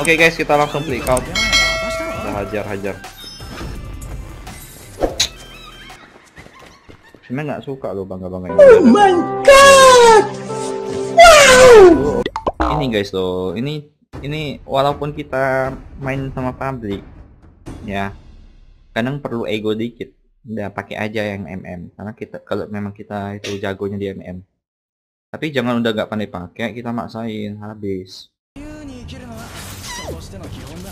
Oke guys, kita langsung play count. Kita hajar-hajar. Sebenarnya nggak suka lo bangga-bangga ini. Oh my god! Wow! Ini guys loh, ini ini walaupun kita main sama public, ya kadang perlu ego dikit. Udah pakai aja yang MM, karena kita kalau memang kita itu jagonya di MM. Tapi jangan udah gak pandai pakai, kita maksain habis. しての基本だ。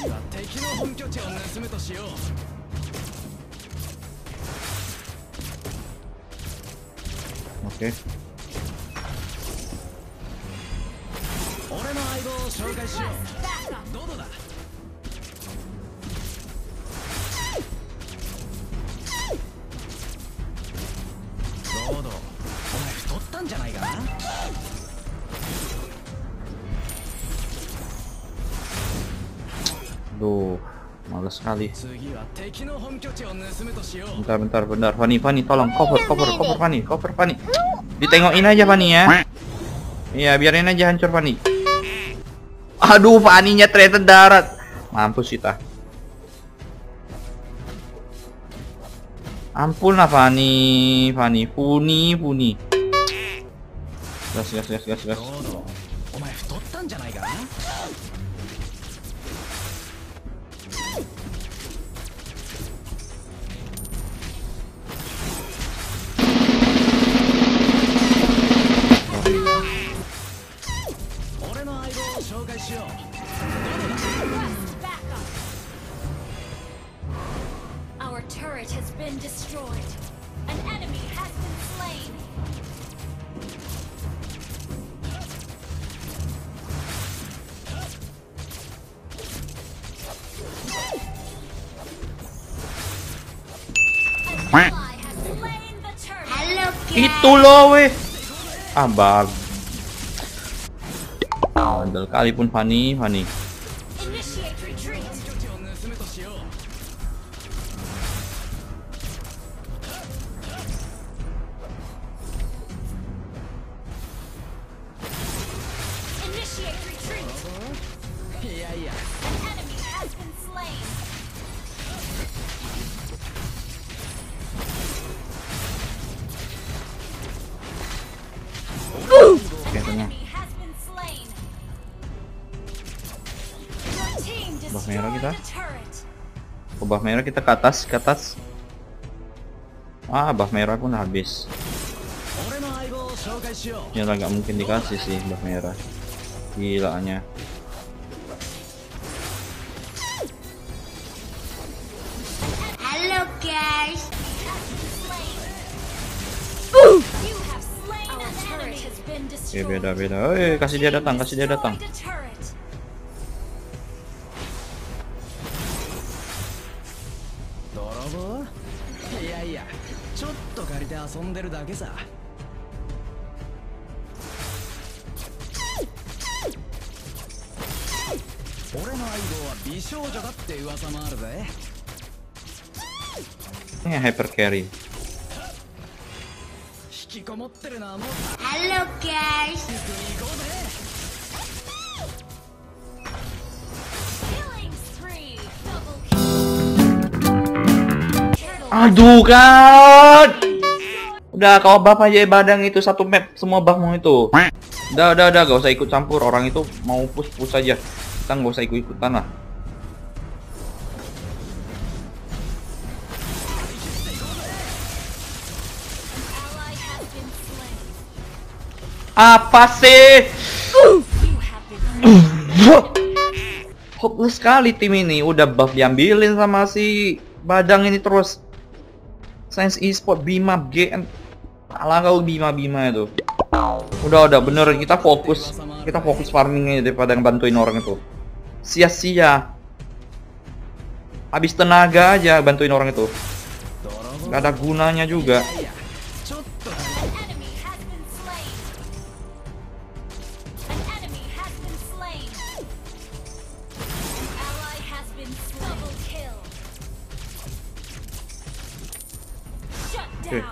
次は敵の本拠地を盗むとしよう。俺の相棒を紹介しよう sekali. Bentar, bentar, bentar. Fanny, Fanny, tolong cover, cover, cover Fanny, cover Fanny. Ditengokin aja Fanny ya. Iya, biarin aja hancur Fanny. Aduh, Fanny-nya ternyata darat. Mampus kita. Ampun lah Fanny, Fanny, Funi, Funi. Gas, gas, gas, gas, gas. Itu loh weh. Ah bag. Andal kali pun Fanny, Fanny. Obah merah kita ke atas, ke atas. Ah, bah merah pun habis. Ya nggak mungkin dikasih sih bah merah. Gilaannya. Halo guys. Oke beda beda. Eh kasih dia datang, kasih dia datang. 遊んでるだけさ俺の相棒は美少女だって噂もあるぜ Ini hyper carry. Halo guys. Aduh kan. Udah kau buff aja badang itu satu map semua buffmu itu. Udah udah udah gak usah ikut campur orang itu mau push push aja. Kita gak usah ikut ikutan lah. Apa sih? Hopeless sekali tim ini. Udah buff diambilin sama si Badang ini terus. Science Esport Bima GN Alah kau bima-bima itu. Udah udah bener kita fokus kita fokus farmingnya daripada bantuin orang itu. Sia-sia. Habis tenaga aja bantuin orang itu. Gak ada gunanya juga. Okay.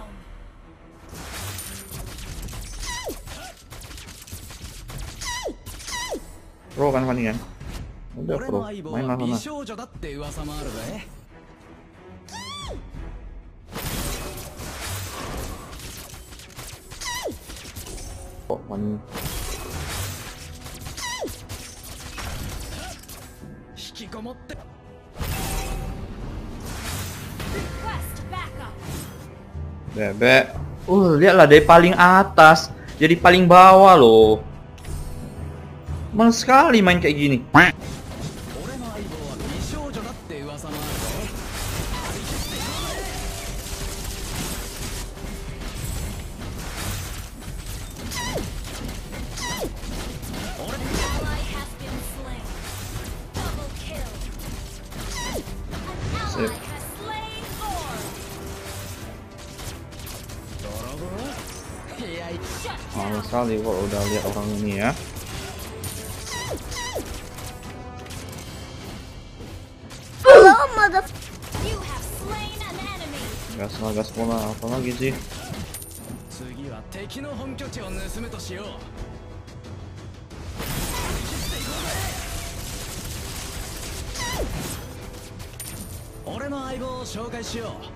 Roll kan kan yan. Udah pro. Main lang na. Oh, one. 引きこもって Bebek. Uh, lihatlah dari paling atas jadi paling bawah loh. Males sekali main kayak gini. Malu sekali kalau udah lihat orang ini ya. Gas lah, gas pula. Apa lagi sih? Orang の相棒を紹介しよう。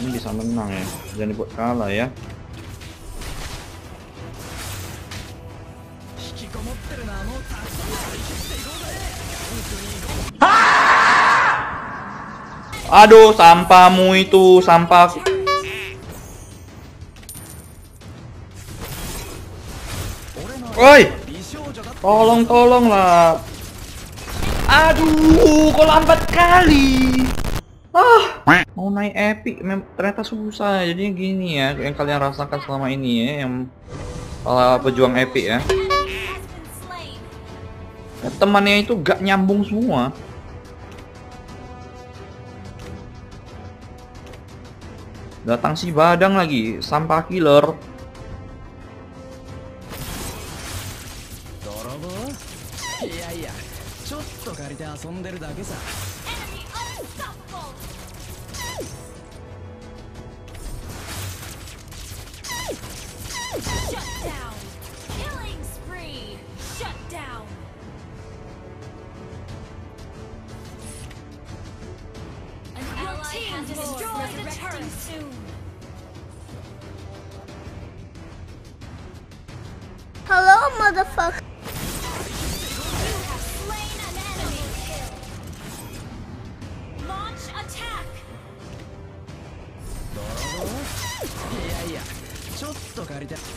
ini bisa menang ya jangan dibuat kalah ya Aduh, sampahmu itu, sampah. Woi. Tolong, tolonglah. Aduh, kok lambat kali. Ah, mau naik epic mem- ternyata susah. Jadinya gini ya, yang kalian rasakan selama ini ya, yang para pejuang epic ya. Enemy has been slain. Ya, temannya itu gak nyambung semua. Datang si badang lagi, sampah killer. 泥棒いやいやちょっと借りて遊んでるだけさ Shut down.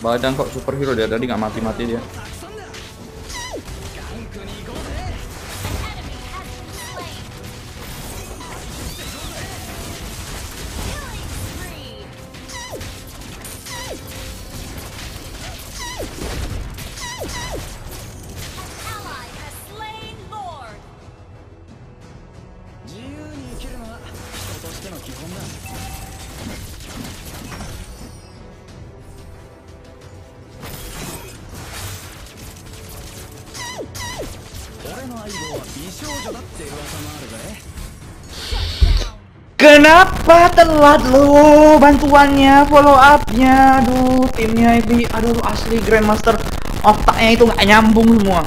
Badang kok superhero dia tadi nggak mati-mati dia. Kenapa telat lo bantuannya, follow up-nya? Aduh, timnya ini, aduh asli Grandmaster otaknya itu nggak nyambung semua.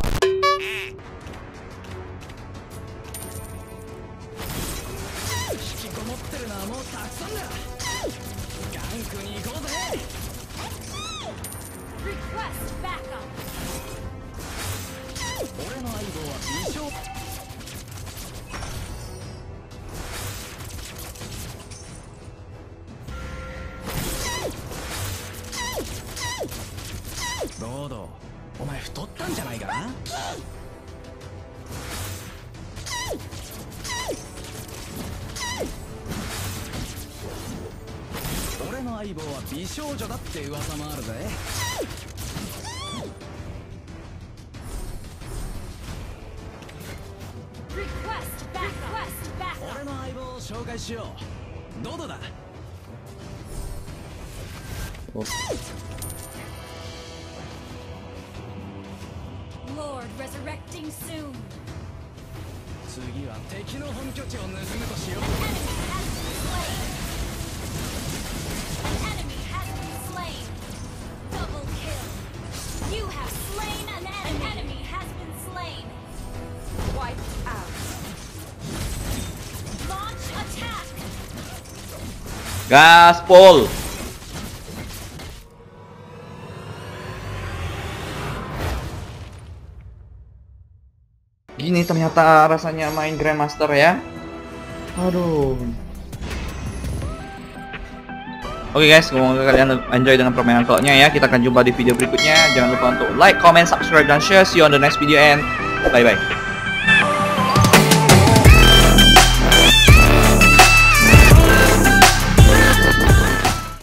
俺の相棒は美少お前太ったんじゃないかな？俺の相棒は美少女だって噂もあるぜ。紹介しよう。ドドだ Lord resurrecting soon. 次は敵の本拠地を盗むとしよう Gaspol. Gini ternyata rasanya main Grandmaster ya. Aduh. Oke guys, semoga kalian enjoy dengan permainan klotnya ya. Kita akan jumpa di video berikutnya. Jangan lupa untuk like, comment, subscribe, dan share. See you on the next video and bye-bye.